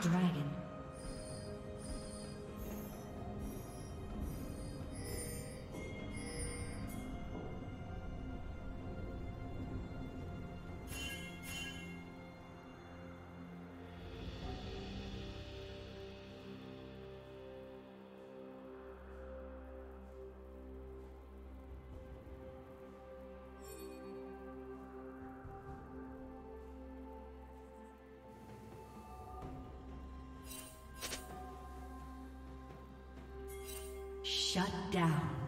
Dragon. Shut down.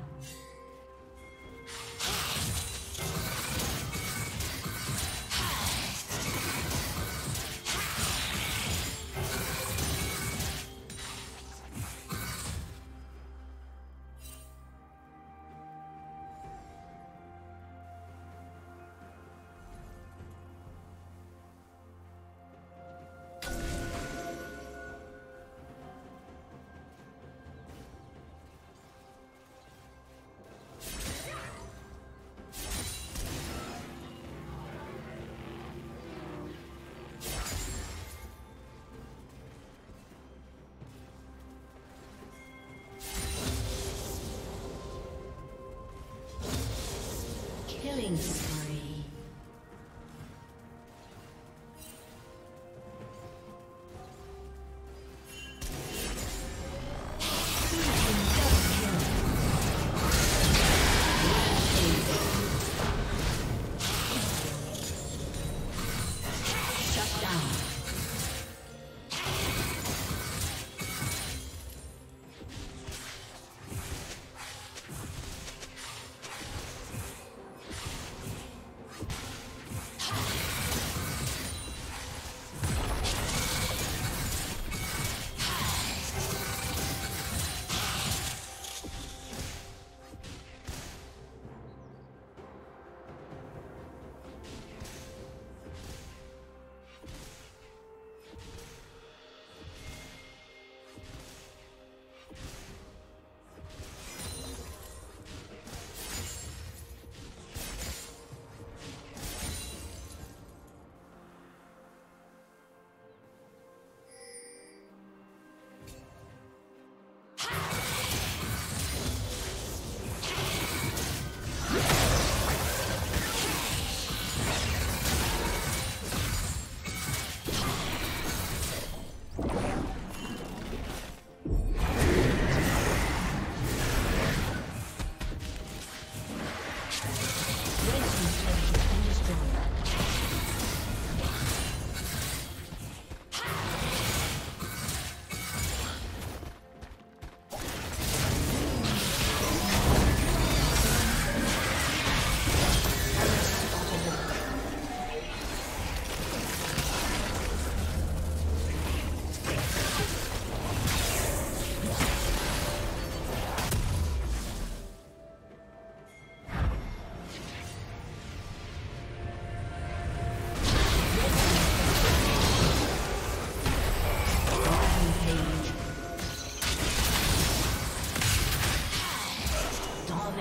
Killing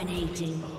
Dominating.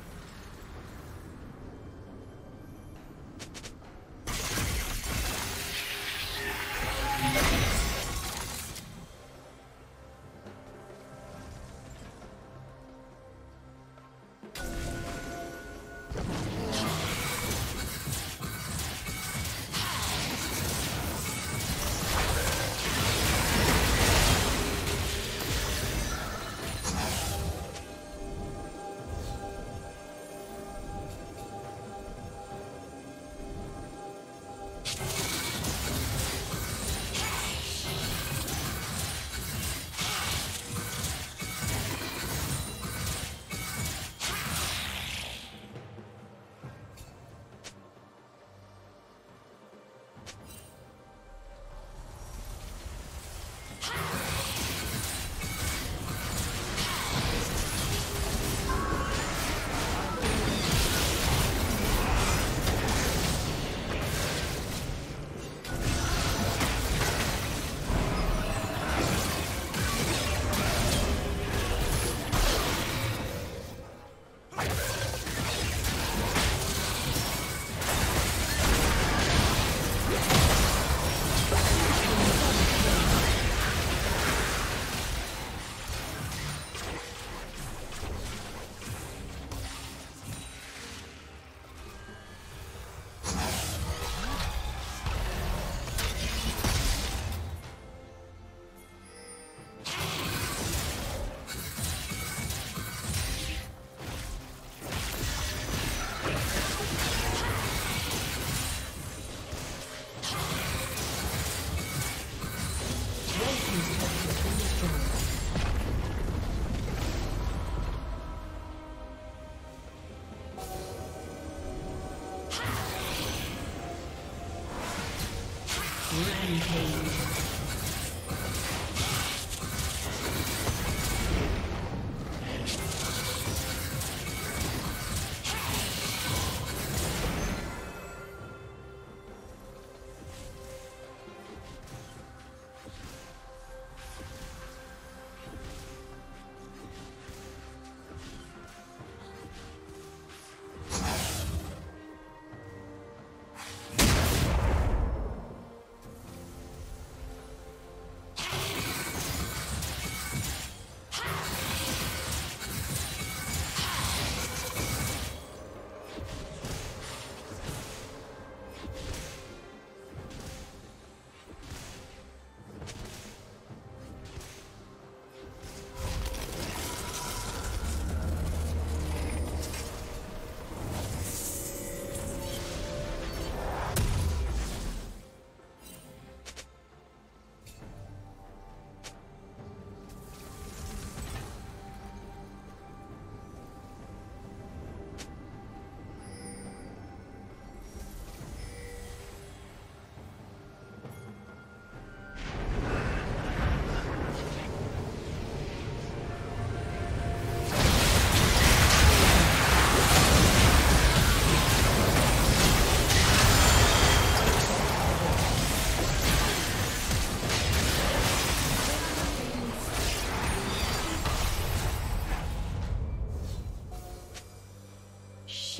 Rampage.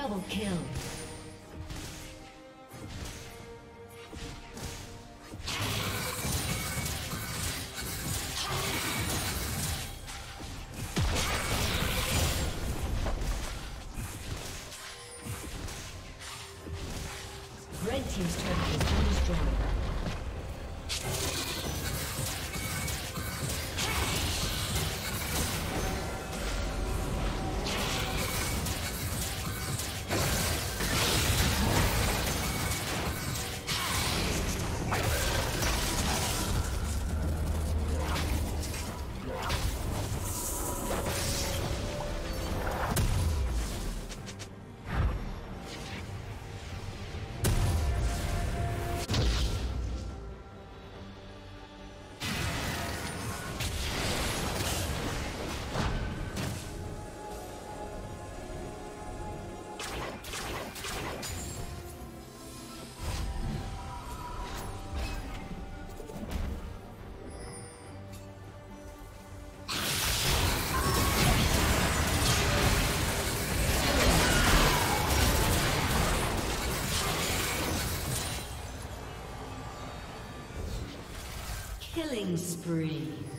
Double kill. Killing spree.